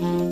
Mm-hmm.